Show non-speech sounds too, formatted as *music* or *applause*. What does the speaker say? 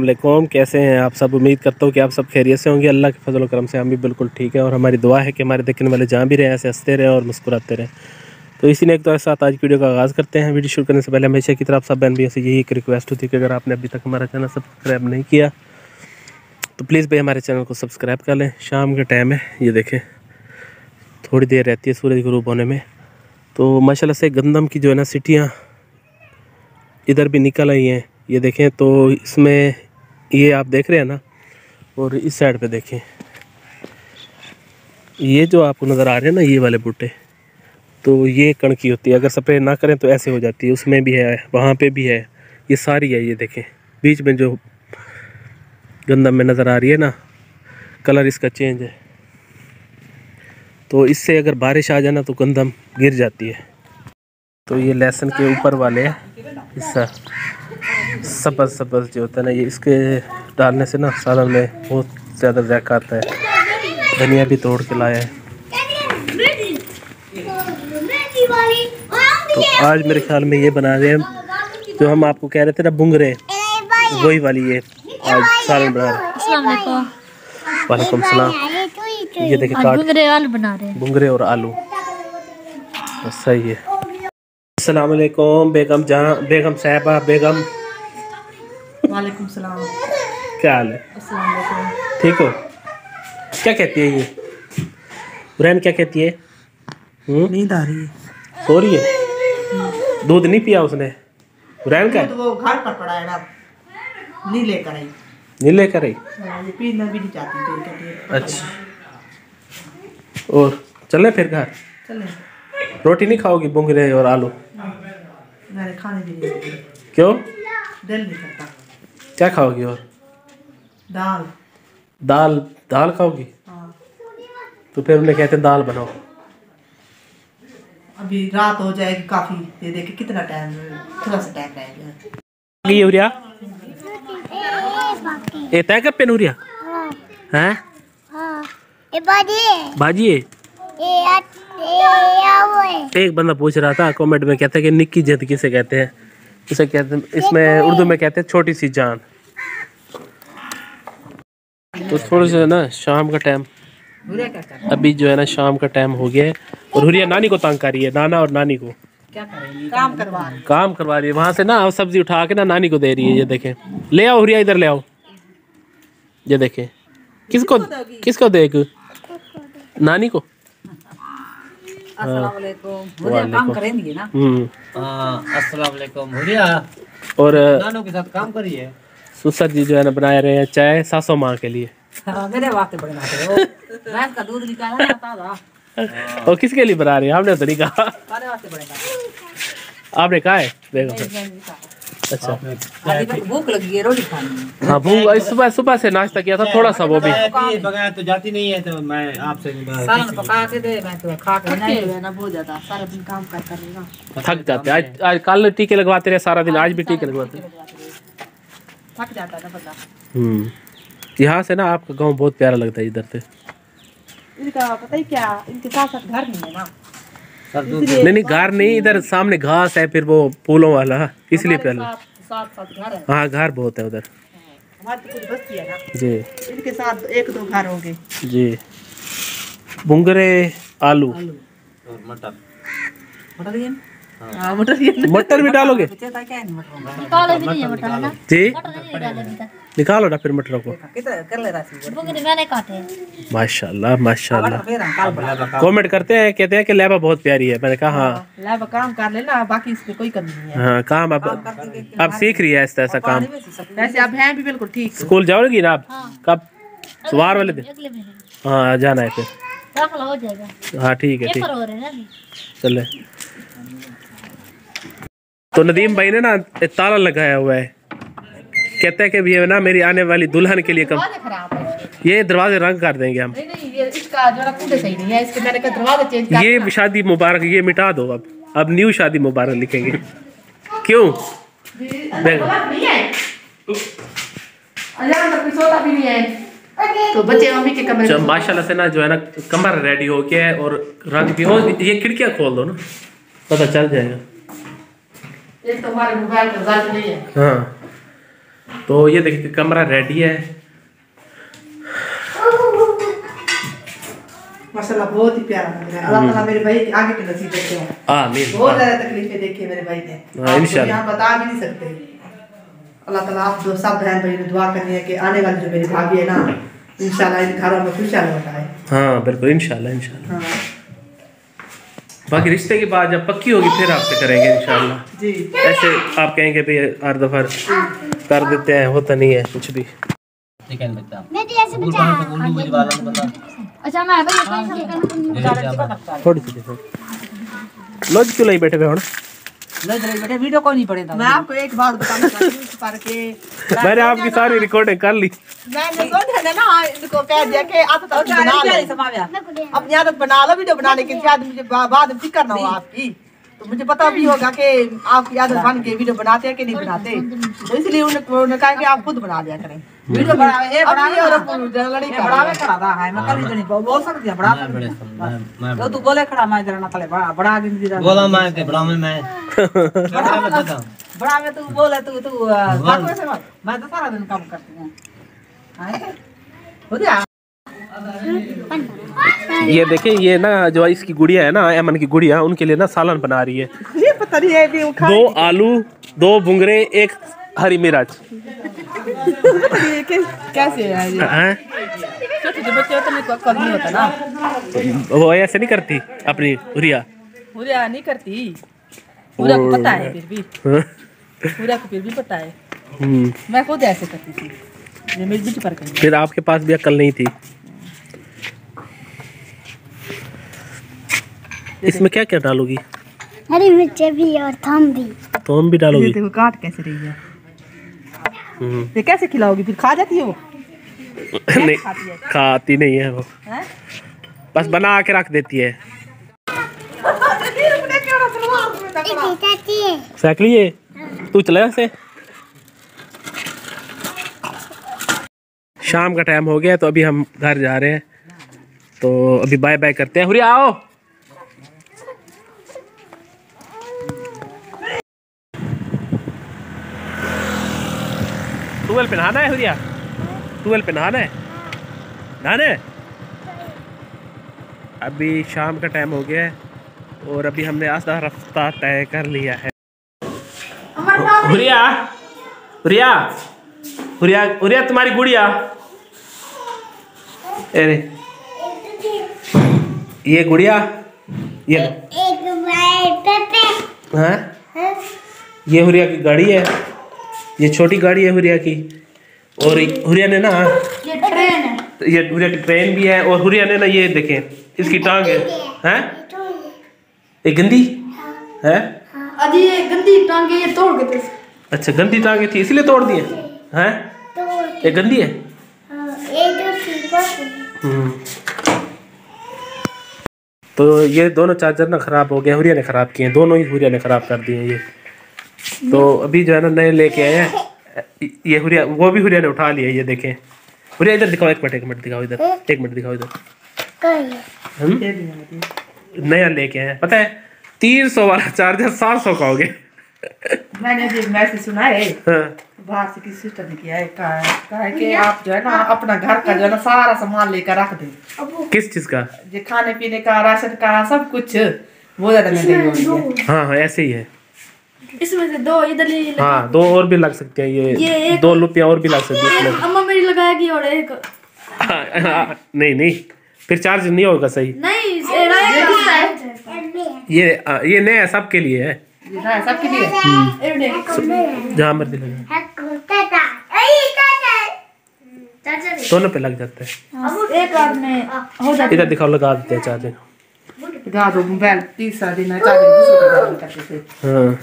वालेकुम, कैसे हैं आप सब? उम्मीद करता हूँ कि आप सब खैरियत से होंगे। अल्लाह के फजल करम से हम भी बिल्कुल ठीक है और हमारी दुआ है कि हमारे देखने वाले जहाँ भी रहे, ऐसे हँसते रहें और मुस्कुराते रहें। तो इसी ने एक तो साथ आज वीडियो का आगाज़ करते हैं। वीडियो शुरू करने से पहले हमेशा की तरफ़ सब बहन भी से यही एक रिक्वेस्ट होती है कि अगर आपने अभी तक हमारा चैनल सब्सक्राइब नहीं किया तो प्लीज़ भाई हमारे चैनल को सब्सक्राइब कर लें। शाम का टाइम है, ये देखें, थोड़ी देर रहती है सूरज ग्रूप होने में। तो माशाल्लाह से गंदम की जो है ना सिटियाँ, इधर भी निकल आई हैं। ये देखें तो इसमें ये आप देख रहे हैं ना, और इस साइड पे देखें। ये जो आपको नज़र आ रहे हैं ना, ये वाले बूटे तो ये कणकी होती है। अगर स्प्रे ना करें तो ऐसे हो जाती है, उसमें भी है, वहाँ पे भी है। ये सारी है, ये देखें। बीच में जो गंदम में नज़र आ रही है ना, कलर इसका चेंज है। तो इससे अगर बारिश आ जाए ना तो गंदम गिर जाती है। तो ये लहसुन के ऊपर वाले हिस्सा सबज सबज जो होता है ना ये इसके डालने से ना सालन में बहुत ज़्यादा जैक आता है। धनिया भी तोड़ के लाया है। तो आज मेरे ख्याल में ये बना रहे हैं जो हम आपको कह रहे थे ना बुंगरे वही वाली ये आज सालन बना रहे वालेकुम। सलाम। ये देखिए बुंगरे आलू बना रहे हैं। बुंगरे और आलू। सही है। अस्सलाम वालेकुम बेगम जहाँ बेगम साहबा बेगम वालेकुम सलाम। क्या हाल है? ठीक हो? क्या कहती है ये? बुरैन क्या कहती है? हम्म? नींद आ रही है। सो रही है? दूध नहीं पिया उसने? बुरैन का? वो घर पर पड़ा है ना। नहीं लेकर आई। नहीं लेकर आई? हाँ, पीना भी नहीं चाहती है अच्छा। और चले फिर घर? चले। रोटी नहीं खाओगी बुंगरे और आलू? मैंने खाने भी नहीं क्यों? दिल नहीं करता। क्या खाओगी और? दाल। दाल दाल खाओगी? हाँ। तो फिर उन्हें कहते हैं दाल बनाओ। अभी रात हो जाएगी काफ़ी। ये देखे कितना टाइम थोड़ा सा टाइम रह गया। ये यूरिया? ए तय कर पेनूरिया हैं। बाजी है। एक बंदा पूछ रहा था कमेंट में कहता है कि निक्की जिद किसे कहते हैं इसे कहते हैं इसमें उर्दू में कहते हैं छोटी सी जान। तो थोड़ा सा ना शाम का टाइम अभी जो है ना शाम का टाइम हो गया है। और हुरिया नानी को तंग कर रही है नाना और नानी को। क्या काम करवा काम करवा रही है। वहाँ से ना सब्ज़ी उठा के ना नानी को दे रही है ये देखें। ले आओ हुरिया इधर ले आओ। ये देखें। किसको किसको देख नानी को। काम करेंगे ना हम्म हाँ, अस्सलाम वालेकुम हुरिया और नानू के साथ काम करिए सुसर जी जो है ना बना रहे हैं चाय सासो माँ के लिए हाँ, मेरे वास्ते बड़े नाते हो भैंस का दूध निकाला ना ताज़ा और किसके लिए बना रहे हैं आपने तो नहीं कहा आपने कहा है बेगम अच्छा। अभी तक भूख लगी है रोटी खानी हाँ। भूख सुबह सुबह से नाश्ता किया था थोड़ा सा वो भी। बगैर तो जाती नहीं है तो मैं आपसे सालन पका के दे मैं तुम्हें खा के नहीं ना बहुत ज़्यादा सारा दिन काम कर कर रही। थक जाते आज आज कल टीके लगवाते रहे सारा दिन आज भी टीके लगवाते थक जाता ना बंदा। हम्म। यहाँ से ना आपका गाँव बहुत प्यारा लगता है इधर से। इनका पता ही क्या इनके साथ साथ घर नहीं है ना। नहीं नहीं घर नहीं इधर सामने घास है फिर वो फूलों वाला इसलिए पहले। है। हाँ घर बहुत है उधर। हमारी तो कुछ बस्ती है ना। जी। इनके साथ एक दो घर होंगे। जी। बुंगरे आलू। और मटर। मटर हाँ मटर ये मटर भी डालोगे? है है है जी। तक निकालो ना फिर मटरों को। कितना कर ले रहा है मैंने काटे माशाल्लाह माशाल्लाह। कमेंट करते हैं कहते हैं कि लैबा बहुत प्यारी है। मैंने कहा हाँ। लैब काम कर लेना बाकी इसमें कोई कमी नहीं है। हाँ काम अब अब सीख रही है ऐसा ऐसा काम। वैसे अब हैं भी बिल्कुल ठीक। स्कूल जाओगी ना आप? कब? सुबार वाले दिन? अगले हाँ जाना है फिर। दाखला हाँ ठीक है ठीक। हो हैं चले तो नदीम भाई ने ना ताला लगाया हुआ है। कहते हैं कि ये ना मेरी आने वाली दुल्हन के लिए कम ये दरवाजे रंग कर देंगे हम। नहीं नहीं ये इसका जो सही नहीं है। इसके मैंने कहा दरवाज़ा चेंज ये शादी मुबारक ये मिटा दो अब। अब न्यू शादी मुबारक लिखेंगे। क्यों? है। तो बच्चे मम्मी के कमरे माशाल्लाह से ना जो है ना कमर रेडी हो गया है और रंग भी हो ये खिड़कियाँ खोल दो ना। पता चल जाएगा। एक तो मोबाइल का रिज़ल्ट नहीं है। हाँ। तो ये देखिए कमरा रेडी है। माशाल्लाह बहुत ही प्यारा लग रहा है। अल्लाह ताला मेरे भाई के आगे के नसीब देखे हैं। आमीन। बहुत ज़्यादा तकलीफें देखी है मेरे भाई ने। हाँ, इंशाल्लाह। यहाँ बता भी नहीं सकते। अल्लाह ताला आप दो सब बहन भाई ने दुआ करनी है कि आने वाली जो मेरी भाभी है ना इंशाल्लाह इन घरों में खुशहाल लौटाए हाँ बिल्कुल इंशाल्लाह इंशाल्लाह। हाँ। बाकी रिश्ते की बात जब पक्की होगी फिर आपसे करेंगे इंशाल्लाह। जी। ऐसे आप कहेंगे भाई हर दफ़ा कर देते हैं होता नहीं है कुछ भी। तो अच्छा क्या पता थोड़ी सी देखो क्यों नहीं बैठे हुए वीडियो कौन नहीं पड़ेगा मैं आपको एक बात बताना चाहती हूँ मैंने आपकी सारी रिकॉर्डिंग कर ली। मैंने ना इनको कह दिया कि आप तो बना लो। समाव्या अपनी आदत बना लो वीडियो बनाने की शायद मुझे बाद में फ़िक्र ना हो आपकी। तो मुझे पता भी होगा कि आपकी आदत बन के वीडियो बनाते हैं कि नहीं बनाते? तो इसलिए उन्होंने कहा कि आप खुद बना दिया करें। वीडियो बढ़ावे ए ये और लड़ी कर खड़ा था है मैं कल नहीं बोल बोल सकती है मैं बड़े मैं मैं तो तू बोले खड़ा मैं जरा ना तले बढ़ा बढ़ा के दीदा बोला मैं के बड़ा में। मैं बड़ा में बता में तू बोले तू तू काकू ऐसे मत मैं तो सारा दिन काम करती हूँ। हैं? हो गया? ये देखें ये ना जो इसकी गुड़िया है ना अमन की गुड़िया उनके लिए ना सालन बना रही है। ये पता नहीं है भी दो आलू दो बुंगरे एक हरी मिर्च। कैसे है हैं? हैं तो ना। वो ऐसे नहीं करती अपनी उरिया पूरा नहीं करती। पूरा को पता है फिर भी। हाँ? पूरा को फिर भी पता है। हम्म, मैं खुद ऐसे करती थी। ये मेरी पर फिर आपके पास भी अक्ल नहीं थी? इसमें क्या क्या डालोगी? हरी मिर्च भी और थम भी। तो हम भी डालोगी। देखो काट कैसे रही है। हम्म, ये कैसे खिलाओगी? फिर खा जाती हो *laughs* नहीं खाती नहीं है वो। हैं? बस बना के रख देती है। साइकिल ये तू चला से शाम का टाइम हो गया तो अभी हम घर जा रहे हैं। तो अभी बाय बाय करते हैं। हुरिया आओ। टूवेल पे नहाना है हुरिया? टूवेल पे नहाना है? नहाना है अभी शाम का टाइम हो गया है और अभी हमने आस्ता रास्ता तय कर लिया है। हुरिया? हुरिया? हुरिया हुरिया तुम्हारी गुड़िया? अरे। ये गुड़िया? ये एक हाँ? ये हुरिया की गाड़ी है। ये छोटी गाड़ी है हुरिया की। और हुरिया ने ना ये ट्रेन है। ये हुरिया की ट्रेन भी है और हुरिया ने ना ये देखें इसकी टांग है। हैं। ये गंदी? है। अजी ये गंदी टांगे ये तोड़ के थे अच्छा गंदी टांगे थी इसलिए तोड़ दिए। हैं? ये गंदी है? हम्म। तो ये दोनों चार्जर ना खराब हो गए हुरिया ने खराब किए दोनों ही हुरिया ने खराब कर दिए ये। तो अभी जो है ना नए लेके आए हैं। ये हुरिया वो भी हुरिया ने उठा लिया ये देखें। हुरिया इधर दिखाओ एक मिनट एक मिनट दिखाओ इधर एक मिनट दिखाओ इधर। हम? नया लेके आए हैं। पता है तीन सौ वाला चार्जर सात सौ का हो गया। मैंने भी मैसेज सुना है। हाँ। बाहर से किसी सिस्टर ने किया है कहा है कहा है कि आप जो है ना अपना घर का जो है ना सारा सामान लेकर रख दें। किस चीज़ का? जो खाने पीने का राशन का सब कुछ वो ज़्यादा महँगाई हो रही है। हाँ हाँ ऐसे ही है। इसमें से दो इधर ही लगा- हाँ दो और भी लग सकते हैं ये, ये दो रुपया और भी लग सकते हैं अम्मा मेरी लगाएगी और एक। हाँ, *laughs* हाँ, नहीं नहीं फिर चार्ज नहीं होगा सही। नहीं ये है। ये ये नया है, सबके लिए है। ये सबके लिए? ये जहाँ मर्ज़ी लगा। दोनों पे लग जाता है। एक हो इधर दिखाओ लगा देते हैं चार्जिंग गा दो मोबाइल तीसरा दिन है चार्जिंग दूसरे का करते थे हाँ।